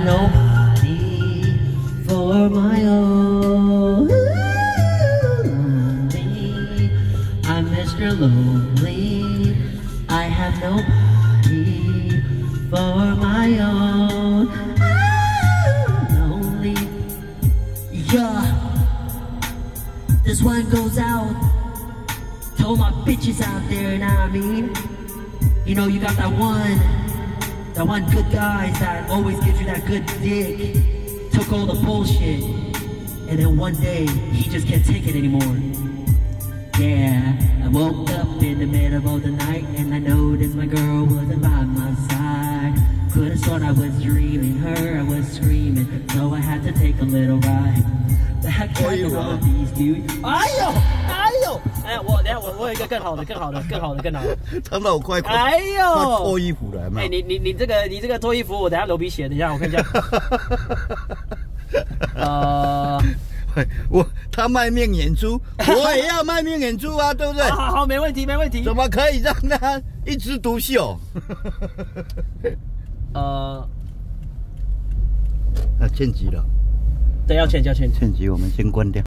nobody for my own. Lonely, I'm Mr. Lonely. I have nobody for my own. Lonely, yeah. This one goes out to all my bitches out there, what I mean? You know, you got that one, that one good guy that always gives you that good dick took all the bullshit, and then one day he just can't take it anymore. Yeah, I woke up in the middle of the night and I noticed my girl wasn't by my side. Could've sworn I was dreaming her, I was screaming, so I had to take a little ride. Back at the these dudes. Ayo! Ayo! That was 我有一个更好的，更好的，更好的，更好的。烫到我快快哎呦快脱衣服了，哎，有？你你你这个你这个脱衣服，我等下流鼻血，等一下我看一下。呃，喂我他卖命演出，我也要卖命演出啊，对不对？好好好，没问题没问题怎。么可以让他一枝独秀？呃，啊，欠急了，对，要欠要欠。欠急，我们先关掉。